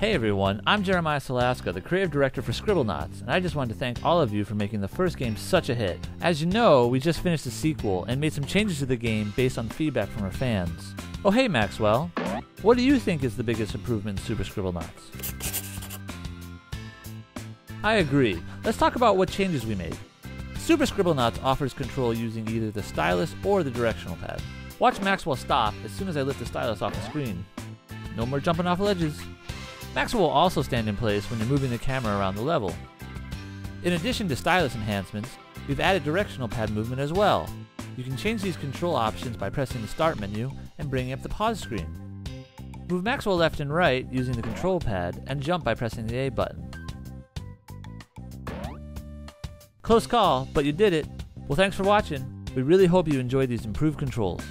Hey everyone, I'm Jeremiah Slaczka, the creative director for Scribblenauts, and I just wanted to thank all of you for making the first game such a hit. As you know, we just finished the sequel and made some changes to the game based on feedback from our fans. Oh hey Maxwell, what do you think is the biggest improvement in Super Scribblenauts? I agree. Let's talk about what changes we made. Super Scribblenauts offers control using either the stylus or the directional pad. Watch Maxwell stop as soon as I lift the stylus off the screen. No more jumping off ledges. Maxwell will also stand in place when you're moving the camera around the level. In addition to stylus enhancements, we've added directional pad movement as well. You can change these control options by pressing the start menu and bringing up the pause screen. Move Maxwell left and right using the control pad and jump by pressing the A button. Close call, but you did it. Well, thanks for watching. We really hope you enjoyed these improved controls.